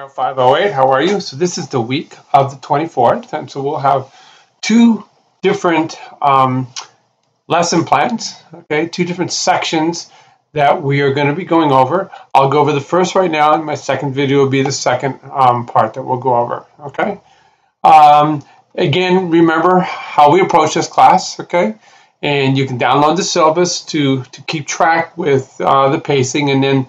508, how are you? So this is the week of the 24th, and so we'll have two different um, lesson plans, okay, two different sections that we are going to be going over. I'll go over the first right now, and my second video will be the second um, part that we'll go over, okay? Um, again, remember how we approach this class, okay? And you can download the syllabus to, to keep track with uh, the pacing, and then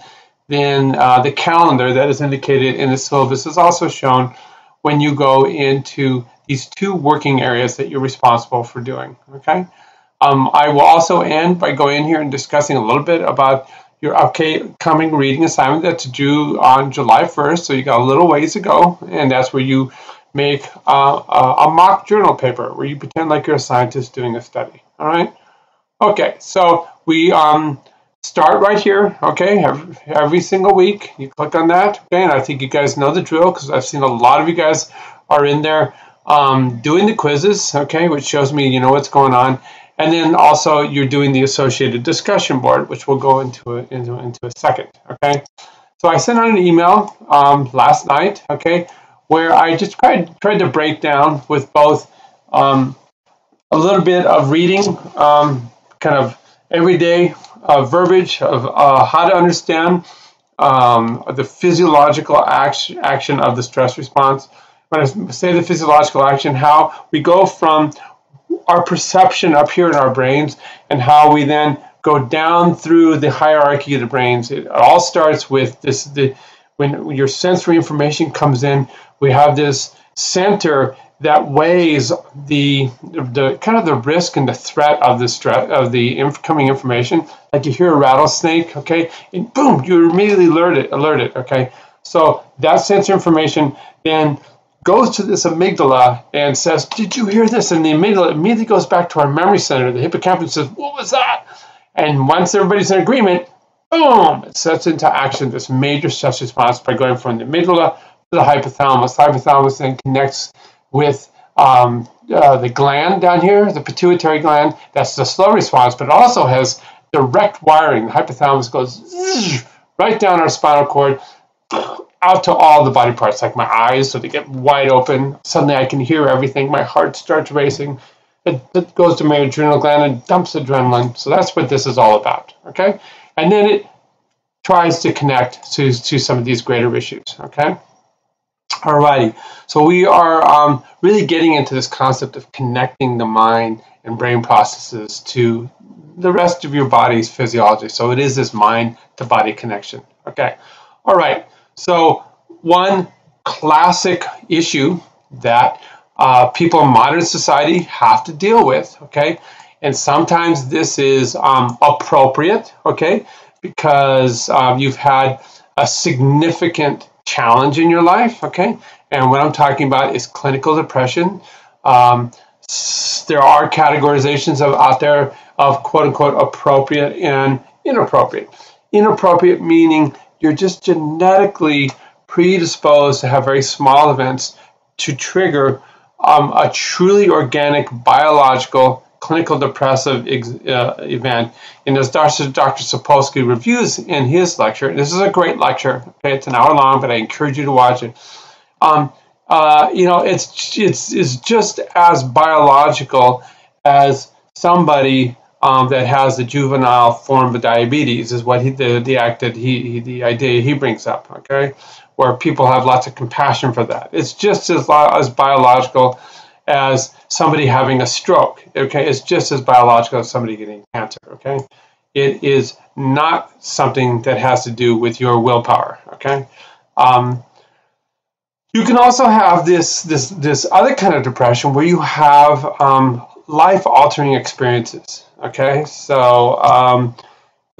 then uh, the calendar that is indicated in the syllabus is also shown when you go into these two working areas that you're responsible for doing, okay? Um, I will also end by going in here and discussing a little bit about your upcoming reading assignment that's due on July 1st, so you got a little ways to go, and that's where you make uh, a, mock journal paper where you pretend like you're a scientist doing a study, all right? Okay, so we um, start right here, okay, every, every, single week. You click on that, okay, and I think you guys know the drill because I've seen a lot of you guys are in there um, doing the quizzes, okay, which shows me you know what's going on. And then also you're doing the associated discussion board, which we'll go into, a, into, into a second, okay. So I sent out an email um, last night, okay, where I just tried, tried to break down with both um, a little bit of reading, um, kind of everyday uh, verbiage of uh, how to understand um, the physiological action, action of the stress response. When I say the physiological action, how we go from our perception up here in our brains and how we then go down through the hierarchy of the brains. It all starts with this the when your sensory information comes in, we have this center that weighs the the kind of the risk and the threat of the stress of the incoming information. Like you hear a rattlesnake, okay, and boom, you're immediately alerted. it, alert it, okay. So that sensor information then goes to this amygdala and says, "Did you hear this?" And the amygdala immediately goes back to our memory center. The hippocampus says, "What was that?" And once everybody's in agreement, boom, it sets into action this major stress response by going from the amygdala to the hypothalamus. The hypothalamus then connects with um, uh, the gland down here, the pituitary gland, that's the slow response, but it also has direct wiring. The hypothalamus goes right down our spinal cord, out to all the body parts, like my eyes, so they get wide open. Suddenly I can hear everything. My heart starts racing. It, it goes to my adrenal gland and dumps adrenaline. So that's what this is all about, okay? And then it tries to connect to, to some of these greater issues, okay? Alrighty, so we are um, really getting into this concept of connecting the mind and brain processes to the rest of your body's physiology. So it is this mind to body connection. Okay, all right. So one classic issue that uh, people in modern society have to deal with. Okay, and sometimes this is um, appropriate. Okay, because um, you've had a significant challenge in your life, okay? And what I'm talking about is clinical depression. Um, there are categorizations of out there of quote unquote appropriate and inappropriate. Inappropriate meaning you're just genetically predisposed to have very small events to trigger um, a truly organic biological clinical depressive uh, event. And as Dr. Dr. Sapolsky reviews in his lecture, this is a great lecture, okay, it's an hour long, but I encourage you to watch it. Um, uh, you know, it's, it's, it's just as biological as somebody um, that has the juvenile form of diabetes is what he, the, the act that he, he, the idea he brings up, okay, where people have lots of compassion for that. It's just as, as biological as somebody having a stroke. Okay, it's just as biological as somebody getting cancer. Okay, it is not something that has to do with your willpower. Okay. Um, you can also have this this this other kind of depression where you have um, life-altering experiences. Okay, so um,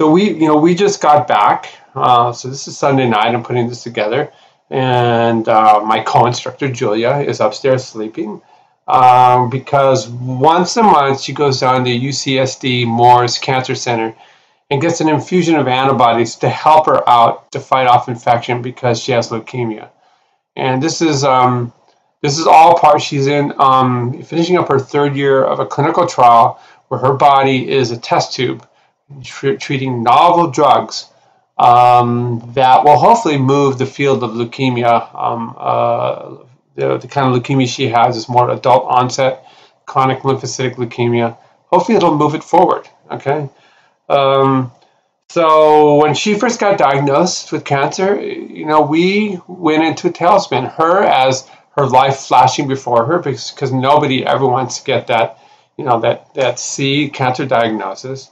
so we you know we just got back. Uh, so this is Sunday night. I'm putting this together, and uh, my co-instructor Julia is upstairs sleeping um, because once a month she goes down to UCSD Moores Cancer Center and gets an infusion of antibodies to help her out to fight off infection because she has leukemia. And this is um, this is all part she's in um, finishing up her third year of a clinical trial where her body is a test tube tr treating novel drugs um, that will hopefully move the field of leukemia. Um, uh, the, the kind of leukemia she has is more adult onset chronic lymphocytic leukemia. Hopefully, it'll move it forward. Okay. Um, so when she first got diagnosed with cancer, you know, we went into a tailspin. Her as her life flashing before her because, because nobody ever wants to get that, you know, that that C cancer diagnosis.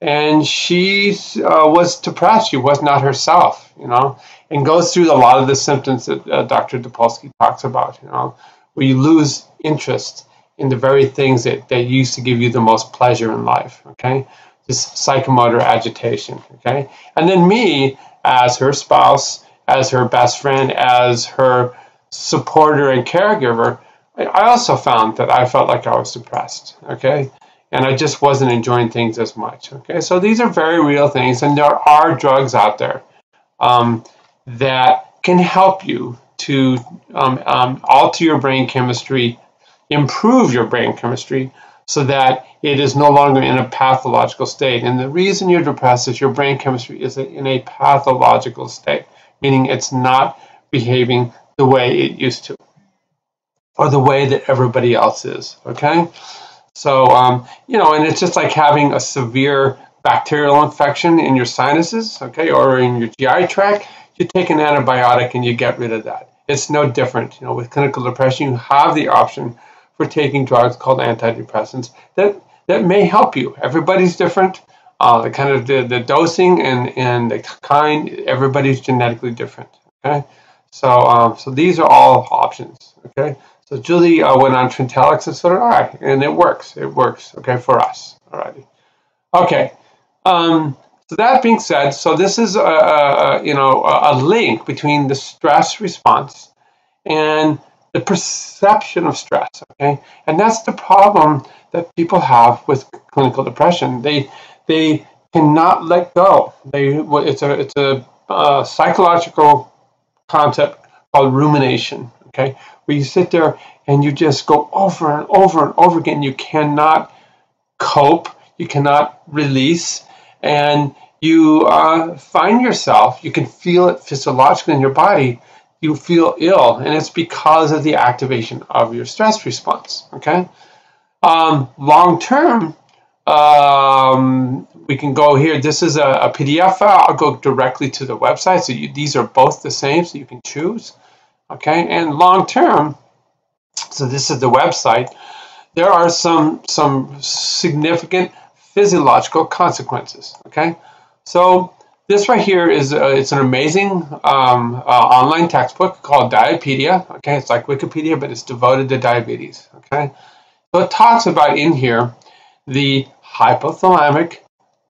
And she uh, was depressed. She was not herself, you know, and goes through a lot of the symptoms that uh, Dr. Sapolsky talks about, you know, where you lose interest in the very things that, that used to give you the most pleasure in life, okay? This psychomotor agitation, okay? And then me, as her spouse, as her best friend, as her supporter and caregiver, I also found that I felt like I was depressed, okay? And I just wasn't enjoying things as much, okay? So these are very real things, and there are drugs out there um, that can help you to um, um, alter your brain chemistry, improve your brain chemistry, so that it is no longer in a pathological state. And the reason you're depressed is your brain chemistry is in a pathological state, meaning it's not behaving the way it used to, or the way that everybody else is. Okay, so um, you know, and it's just like having a severe bacterial infection in your sinuses, okay, or in your GI tract. You take an antibiotic and you get rid of that. It's no different. You know, with clinical depression, you have the option for taking drugs called antidepressants that that may help you. Everybody's different. Uh, the kind of the, the dosing and, and the kind, everybody's genetically different. Okay. So, um, so these are all options. Okay. So Julie uh, went on Trintellix and so did I, and it works. It works. Okay, for us. Alrighty. Okay. Um, so that being said, so this is a, a you know a, link between the stress response and the perception of stress. Okay, and that's the problem that people have with clinical depression. They they cannot let go. They it's a it's a uh, psychological concept called rumination, okay? Where you sit there and you just go over and over and over again. You cannot cope, you cannot release, and you uh, find yourself, you can feel it physiologically in your body, you feel ill, and it's because of the activation of your stress response, okay? Um, long term, um, we can go here. This is a, a, PDF file. I'll go directly to the website. So you, these are both the same, so you can choose. Okay, and long term, so this is the website. There are some some significant physiological consequences. Okay, so this right here is uh, it's an amazing um, uh, online textbook called Diapedia. Okay, it's like Wikipedia, but it's devoted to diabetes. Okay, so it talks about in here the hypothalamic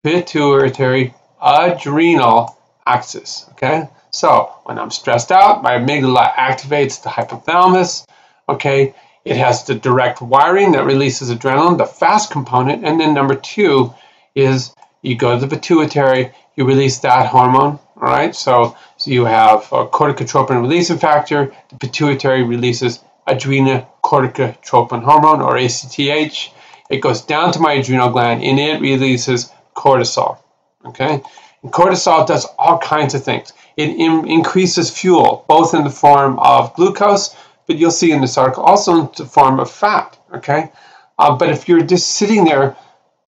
pituitary adrenal axis. Okay, so when I'm stressed out, my amygdala activates the hypothalamus. Okay, it has the direct wiring that releases adrenaline, the fast component, and then number two is you go to the pituitary, you release that hormone. All right, so so you have a corticotropin releasing factor. The pituitary releases adrenocorticotropin hormone or ACTH. It goes down to my adrenal gland and it releases cortisol. Okay? And cortisol does all kinds of things. It in increases fuel, both in the form of glucose, but you'll see in this article also in the form of fat. Okay? Uh, but if you're just sitting there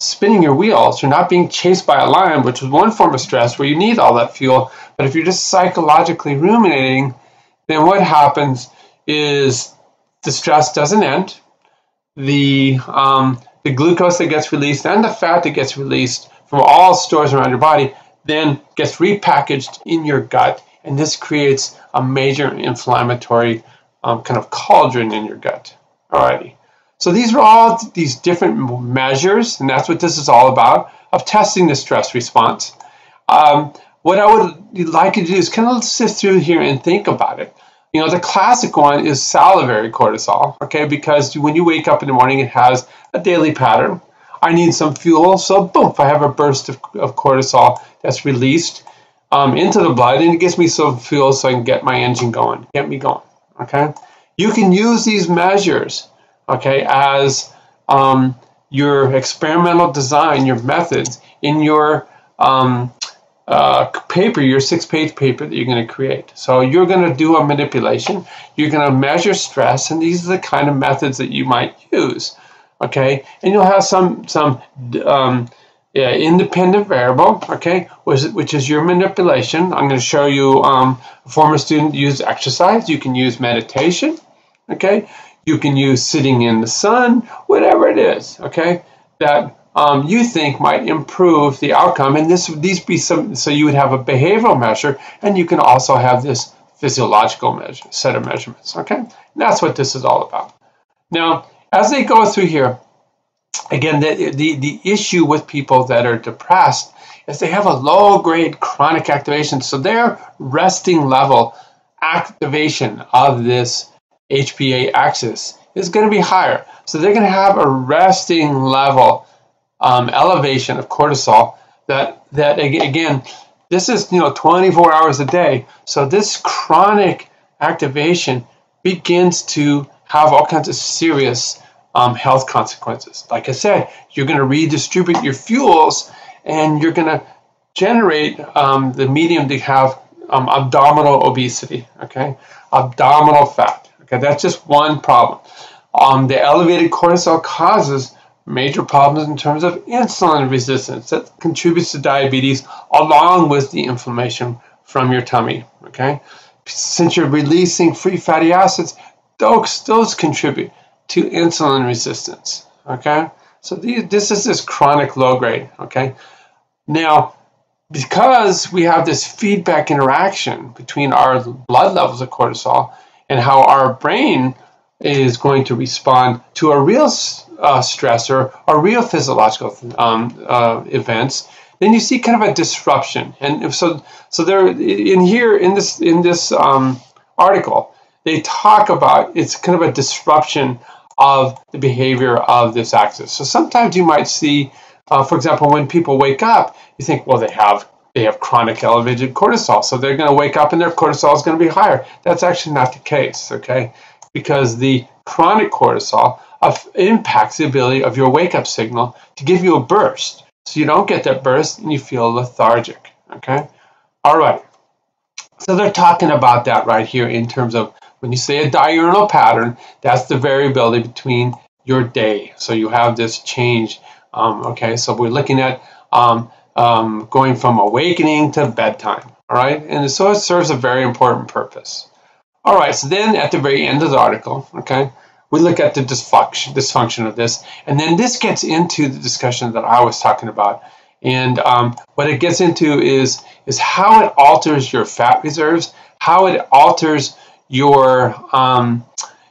spinning your wheels, you're not being chased by a lion, which is one form of stress where you need all that fuel. But if you're just psychologically ruminating, then what happens is the stress doesn't end. The um, the glucose that gets released and the fat that gets released from all stores around your body then gets repackaged in your gut, and this creates a major inflammatory um, kind of cauldron in your gut. Alrighty. So these are all these different measures, and that's what this is all about, of testing the stress response. Um, what I would like you to do is kind of sit through here and think about it. You know, the classic one is salivary cortisol, okay, because when you wake up in the morning, it has a daily pattern. I need some fuel, so boom, I have a burst of, of cortisol that's released um, into the blood, and it gives me some fuel so I can get my engine going, get me going, okay? You can use these measures, okay, as um, your experimental design, your methods in your um, uh, paper, your six-page paper that you're going to create. So you're going to do a manipulation. You're going to measure stress, and these are the kind of methods that you might use. Okay, and you'll have some some um, yeah, independent variable. Okay, which, which is your manipulation. I'm going to show you um, a former student use exercise. You can use meditation. Okay, you can use sitting in the sun, whatever it is. Okay, that um, you think might improve the outcome. And this these be some so you would have a behavioral measure, and you can also have this physiological measure set of measurements. Okay, and that's what this is all about. Now, as they go through here, again, the, the, the issue with people that are depressed is they have a low grade chronic activation. So their resting level activation of this HPA axis is going to be higher. So they're going to have a resting level um, elevation of cortisol that that again this is you know 24 hours a day so this chronic activation begins to have all kinds of serious um, health consequences. Like i said you're going to redistribute your fuels and you're going to generate um, the medium to have um, abdominal obesity okay? Abdominal fat okay? That's just one problem. Um, the elevated cortisol causes major problems in terms of insulin resistance that contributes to diabetes along with the inflammation from your tummy okay? Since you're releasing free fatty acids those, those contribute to insulin resistance okay so this is this chronic low grade okay now because we have this feedback interaction between our blood levels of cortisol and how our brain is going to respond to a real uh, stressor or real physiological um, uh, events, then you see kind of a disruption. And so, so there in here in this in this um, article, they talk about it's kind of a disruption of the behavior of this axis. So sometimes you might see, uh, for example, when people wake up, you think, well, they have they have chronic elevated cortisol, so they're going to wake up and their cortisol is going to be higher. That's actually not the case, okay? Because the chronic cortisol impacts the ability of your wake up signal to give you a burst. So you don't get that burst and you feel lethargic. Okay? All right. So they're talking about that right here in terms of when you say a diurnal pattern, that's the variability between your day. So you have this change. Um, okay, so we're looking at um, um, going from awakening to bedtime. All right, and so it serves a very important purpose. All right, so then at the very end of the article, okay, we look at the dysfunction, dysfunction of this, and then this gets into the discussion that I was talking about. And um, what it gets into is is how it alters your fat reserves, how it alters your um,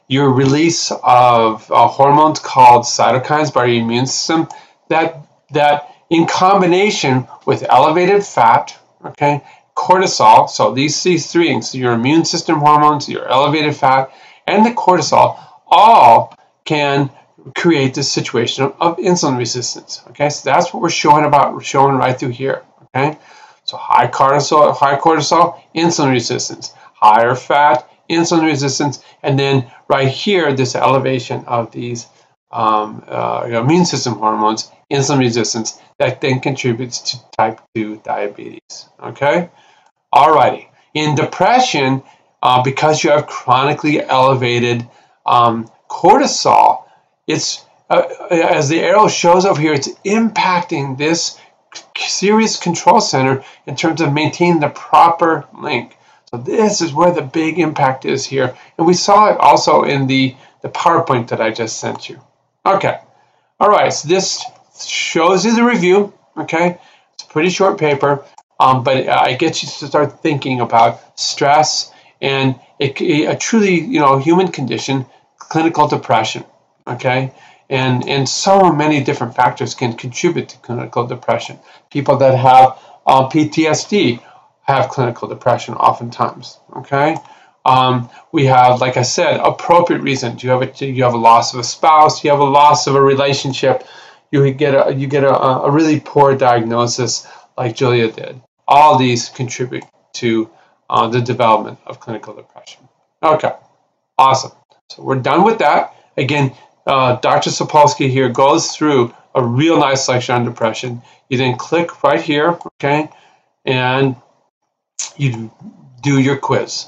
your release of uh, hormones called cytokines by your immune system. That that in combination with elevated fat, okay, cortisol. So these these three things: your immune system hormones, your elevated fat, and the cortisol all can create this situation of, of insulin resistance. Okay, so that's what we're showing about, showing right through here. Okay, so high cortisol, high cortisol, insulin resistance, higher fat, insulin resistance, and then right here, this elevation of these um, uh, immune system hormones, insulin resistance, that then contributes to type 2 diabetes. Okay, alrighty. In depression, uh, because you have chronically elevated um, cortisol, it's uh, as the arrow shows over here, it's impacting this serious control center in terms of maintaining the proper link. So this is where the big impact is here. And we saw it also in the, the PowerPoint that I just sent you. Okay. All right. So this shows you the review. Okay. It's a pretty short paper, um, but I get you to start thinking about stress and it, a truly, you know, human condition clinical depression. Okay, and and so many different factors can contribute to clinical depression. People that have uh, PTSD have clinical depression oftentimes. Okay. Um, we have, like I said, appropriate reasons. You have a you have a loss of a spouse. Do You have a loss of a relationship. You get a you get a, a really poor diagnosis, like Julia did. All these contribute to uh, the development of clinical depression. Okay, awesome. So we're done with that. Again, uh, Dr. Sapolsky here goes through a real nice lecture on depression. You then click right here, okay, and you do your quiz.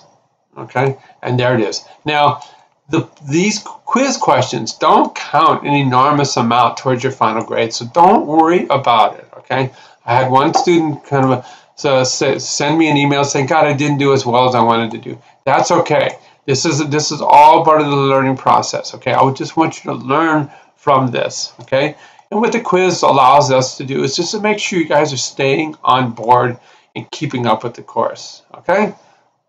Okay, and there it is. Now, the, these quiz questions don't count an enormous amount towards your final grade, so don't worry about it. Okay, I had one student kind of uh, uh, a, so send me an email saying, "God, I didn't do as well as I wanted to do." That's okay. This is this is all part of the learning process. Okay, I would just want you to learn from this. Okay, and what the quiz allows us to do is just to make sure you guys are staying on board and keeping up with the course. Okay,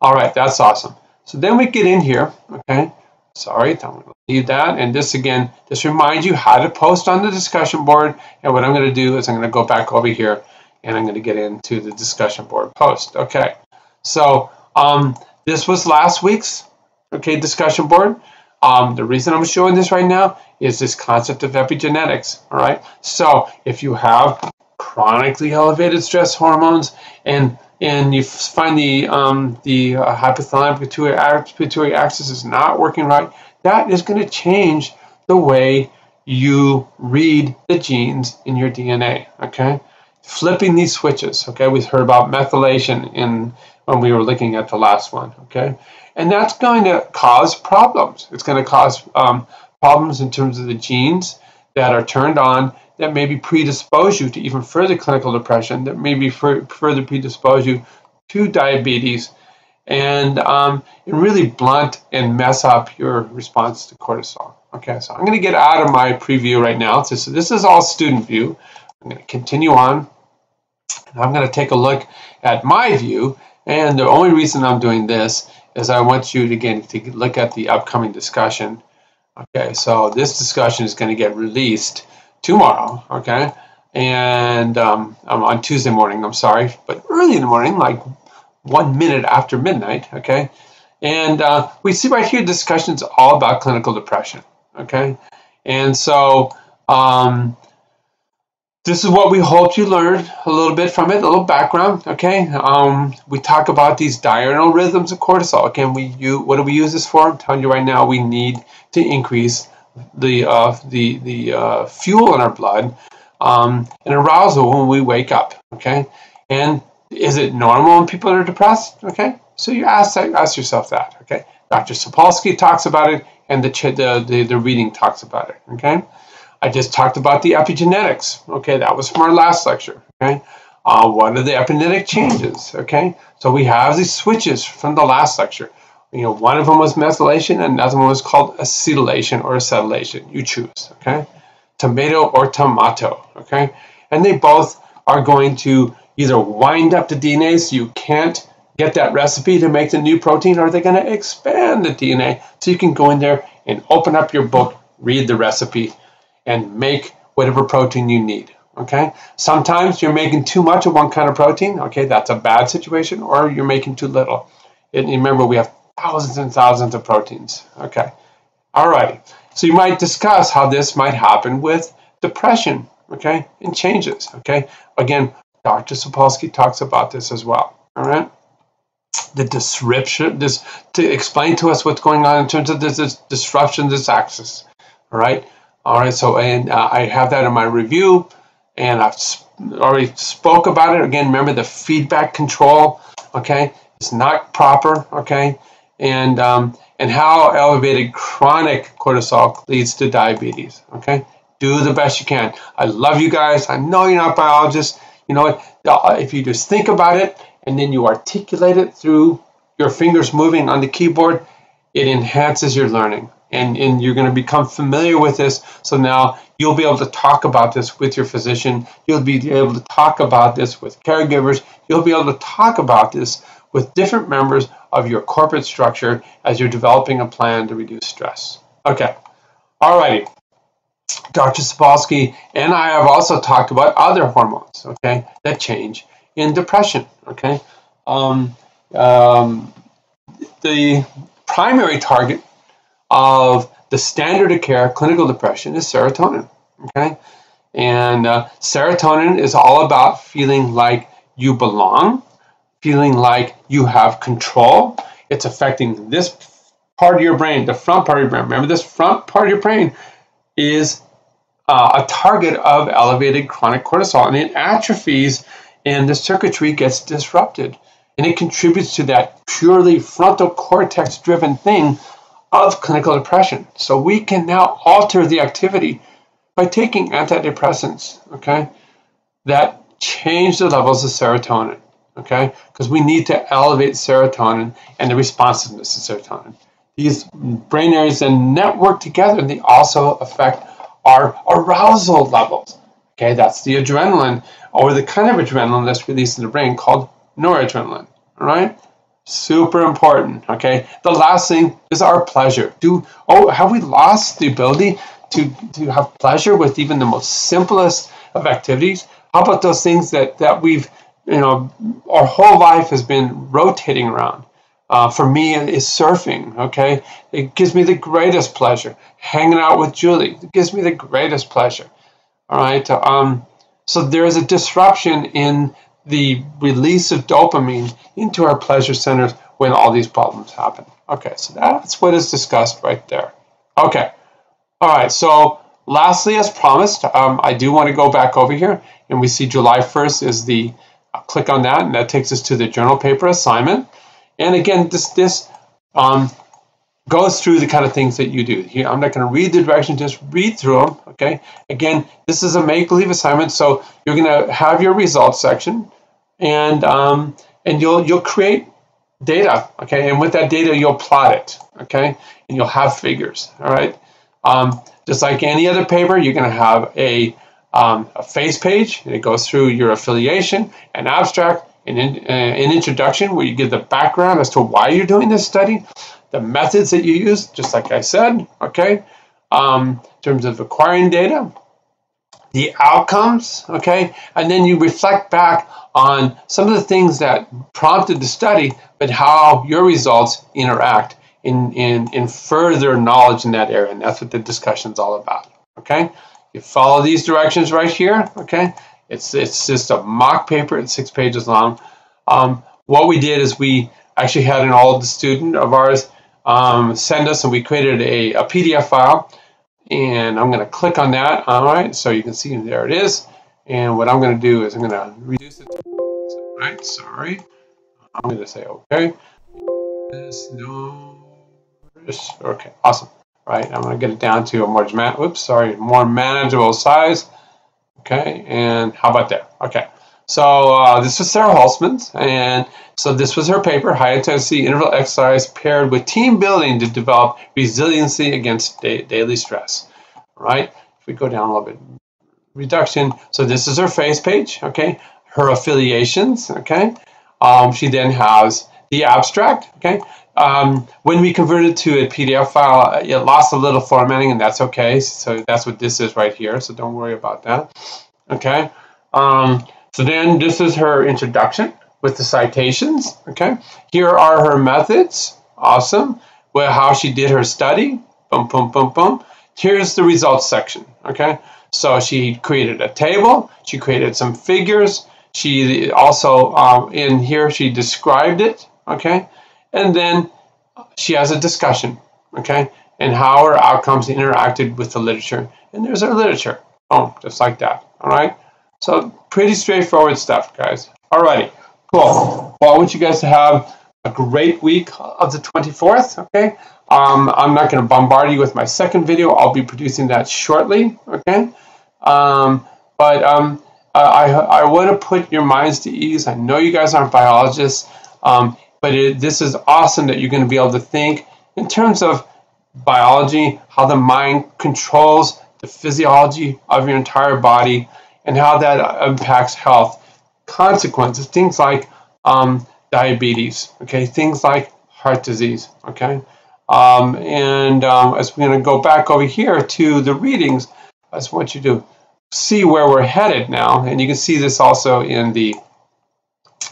all right, that's awesome. So then we get in here. Okay, sorry, I'm going to leave that. And this again, just remind you how to post on the discussion board. And what I'm going to do is I'm going to go back over here and I'm going to get into the discussion board post. Okay, so um, this was last week's okay discussion board. Um, the reason I'm showing this right now is this concept of epigenetics. All right, so if you have chronically elevated stress hormones and and you find the um, the uh, hypothalamic pituitary, axis is not working right, that is going to change the way you read the genes in your DNA. Okay, flipping these switches. Okay, we've heard about methylation in when we were looking at the last one. Okay, and that's going to cause problems. It's going to cause um, problems in terms of the genes that are turned on that maybe predispose you to even further clinical depression, that maybe further predispose you to diabetes, and, um, and really blunt and mess up your response to cortisol. Okay, so I'm going to get out of my preview right now. This, this is all student view. I'm going to continue on. And I'm going to take a look at my view. And the only reason I'm doing this is I want you to, again, to look at the upcoming discussion. Okay, so this discussion is going to get released tomorrow, okay? And um, I'm on Tuesday morning, I'm sorry, but early in the morning, like one minute after midnight, okay? And uh, we see right here discussions all about clinical depression, okay? And so um, this is what we hope you learned a little bit from it, a little background, okay? Um, we talk about these diurnal rhythms of cortisol. Again, we use, what do we use this for? I'm telling you right now, we need to increase the uh, the the uh, fuel in our blood um, and arousal when we wake up. Okay, and is it normal when people are depressed? Okay, so you ask that, ask yourself that. Okay, Dr. Sapolsky talks about it, and the the the, the reading talks about it. Okay, I just talked about the epigenetics. Okay, that was from our last lecture. Okay. Uh, what are the epigenetic changes? Okay, so we have these switches from the last lecture. You know, one of them was methylation, another one was called acetylation or acetylation. You choose, okay? Tomato or tomato, okay? And they both are going to either wind up the DNA so you can't get that recipe to make the new protein, or they're going to expand the DNA so you can go in there and open up your book, read the recipe, and make whatever protein you need. Okay. Sometimes you're making too much of one kind of protein. Okay, that's a bad situation, or you're making too little. And remember, we have thousands and thousands of proteins. Okay. All right. So you might discuss how this might happen with depression, okay, and changes, okay. Again, Dr. Sapolsky talks about this as well. All right. The disruption, this to explain to us what's going on in terms of this, this disruption, this axis. All right. All right. So, and uh, I have that in my review, and I've already spoke about it. Again, remember the feedback control. Okay, it's not proper. Okay, and um, and how elevated chronic cortisol leads to diabetes. Okay, do the best you can. I love you guys. I know you're not biologists. You know what? Uh, if you just think about it and then you articulate it through your fingers moving on the keyboard, it enhances your learning. And, and you're going to become familiar with this. So now you'll be able to talk about this with your physician. You'll be able to talk about this with caregivers. You'll be able to talk about this with different members of your corporate structure as you're developing a plan to reduce stress. Okay, alrighty. Dr. Sapolsky and I have also talked about other hormones, okay, that change in depression, okay. Um, um, the primary target of the standard of care clinical depression is serotonin, okay. And uh, serotonin is all about feeling like you belong, feeling like you have control. It's affecting this part of your brain, the front part of your brain. Remember, this front part of your brain is uh, a target of elevated chronic cortisol, and it atrophies and the circuitry gets disrupted. And it contributes to that purely frontal cortex driven thing of clinical depression. So we can now alter the activity by taking antidepressants, okay, that change the levels of serotonin, okay, because we need to elevate serotonin and the responsiveness of serotonin. These brain areas then network together and they also affect our arousal levels. Okay, that's the adrenaline or the kind of adrenaline that's released in the brain called noradrenaline. All right, super important. Okay, the last thing is our pleasure. Do oh, have we lost the ability to to have pleasure with even the most simplest of activities? How about those things that that we've you know our whole life has been rotating around? Uh, for me, is surfing. Okay, it gives me the greatest pleasure. Hanging out with Julie it gives me the greatest pleasure. All right. Um, so there is a disruption in the release of dopamine into our pleasure centers when all these problems happen. Okay, so that's what is discussed right there. Okay. All right. So lastly, as promised, um, I do want to go back over here, and we see July 1st is the uh, click on that, and that takes us to the journal paper assignment. And again, this this um, goes through the kind of things that you do. Here, I'm not going to read the directions, just read through them. Okay. Again, this is a make-believe assignment, so you're going to have your results section, and um, and you'll you'll create data. Okay, and with that data, you'll plot it. Okay, and you'll have figures. All right. Um, just like any other paper, you're going to have a um, a face page, and it goes through your affiliation, an abstract, an, in, uh, an introduction where you give the background as to why you're doing this study, the methods that you use, just like I said, okay, um, in terms of acquiring data, the outcomes, okay, and then you reflect back on some of the things that prompted the study, but how your results interact in, in, in further knowledge in that area, and that's what the discussion is all about, okay? You follow these directions right here, okay? It's, it's just a mock paper, it's six pages long. Um, what we did is we actually had an old student of ours um, send us and we created a, a PDF file and I'm going to click on that. All right, so you can see there it is. And what I'm going to do is I'm going to reduce it. All right, sorry. I'm going to say okay. This, no, this, okay, awesome. Right, I'm going to get it down to a more, whoops, sorry, more manageable size. Okay, and how about there? Okay, so uh, this was Sarah Holzman's, and so this was her paper, High Intensity Interval Exercise Paired with Team Building to Develop Resiliency Against da Daily Stress. right? if we go down a little bit, reduction. So this is her face page, okay? Her affiliations, okay? Um, she then has the abstract, okay? Um, when we converted to a PDF file, it lost a little formatting, and that's okay. So that's what this is right here. So don't worry about that. Okay. Um, so then this is her introduction with the citations. Okay. Here are her methods. Awesome. Well, how she did her study. Boom, boom, boom, boom. Here's the results section. Okay. So she created a table. She created some figures. She also um, in here she described it. Okay and then she has a discussion, okay, and how her outcomes interacted with the literature. And there's her literature. Oh, just like that. All right. So pretty straightforward stuff, guys. Alrighty, cool. Well, I want you guys to have a great week of the 24th. Okay. Um, I'm not going to bombard you with my second video. I'll be producing that shortly. Okay. Um, but um, I, I want to put your minds to ease. I know you guys aren't biologists. But it, this is awesome that you're going to be able to think in terms of biology, how the mind controls the physiology of your entire body, and how that impacts health. Consequences, things like um, diabetes, okay, things like heart disease, okay. Um, and um, as we're going to go back over here to the readings, I just want you to see where we're headed now, and you can see this also in the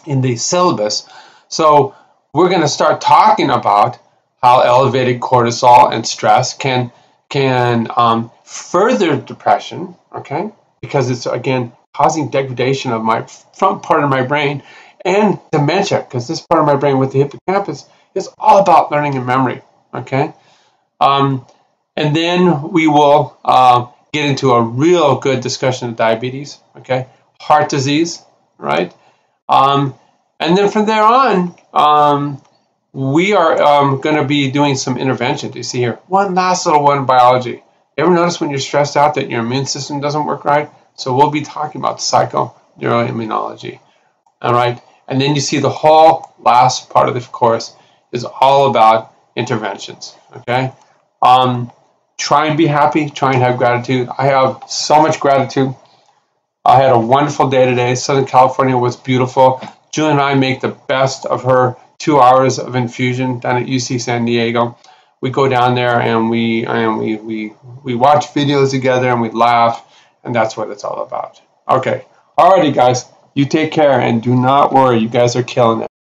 in the syllabus. So we're going to start talking about how elevated cortisol and stress can can um, further depression, okay? Because it's again causing degradation of my front part of my brain and dementia, because this part of my brain with the hippocampus is all about learning and memory, okay? Um, and then we will uh, get into a real good discussion of diabetes, okay? Heart disease, right? Um, and then from there on, um, we are um, going to be doing some interventions. You see here, one last little one biology. You ever notice when you're stressed out that your immune system doesn't work right? So we'll be talking about psychoneuroimmunology. All right. And then you see the whole last part of the course is all about interventions. Okay. Um, try and be happy. Try and have gratitude. I have so much gratitude. I had a wonderful day today. Southern California was beautiful. Julie and I make the best of her two hours of infusion down at UC San Diego. We go down there and we and we we we watch videos together and we laugh, and that's what it's all about. Okay, alrighty, guys. You take care and do not worry. You guys are killing it.